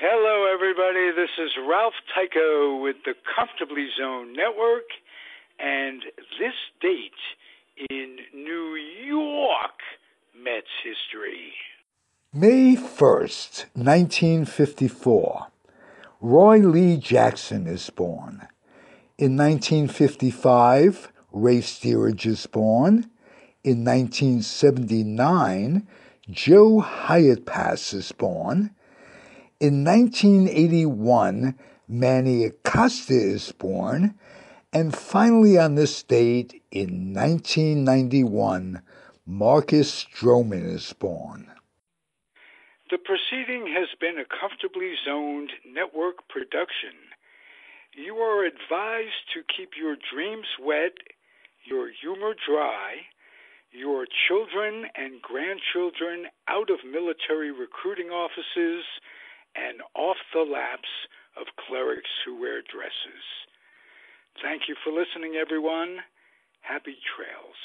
Hello, everybody. This is Ralph Tyko with the Comfortably Zone Network, and this date in New York Mets history. May 1st, 1954. Roy Lee Jackson is born. In 1955, Ray Searage is born. In 1979, Joe Hietpas is born. In 1981, Manny Acosta is born. And finally, on this date, in 1991, Marcus Stroman is born. The proceeding has been a comfortably zoned network production. You are advised to keep your dreams wet, your humor dry, your children and grandchildren out of military recruiting offices and off the laps of clerics who wear dresses. Thank you for listening, everyone. Happy trails.